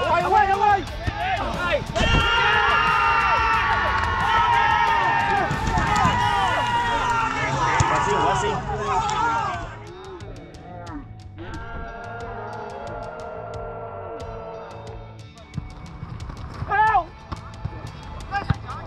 Away, away, away!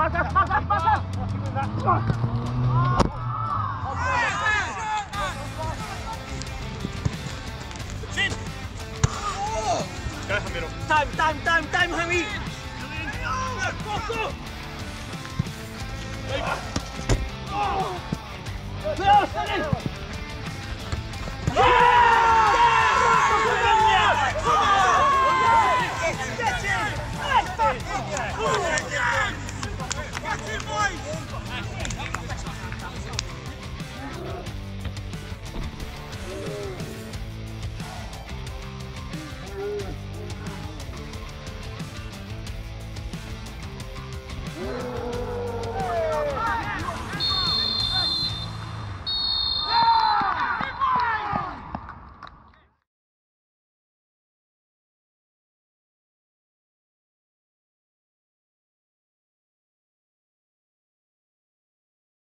Pasas, pasas, pasas, pasas. Time, time, time, time, Hami. Oh!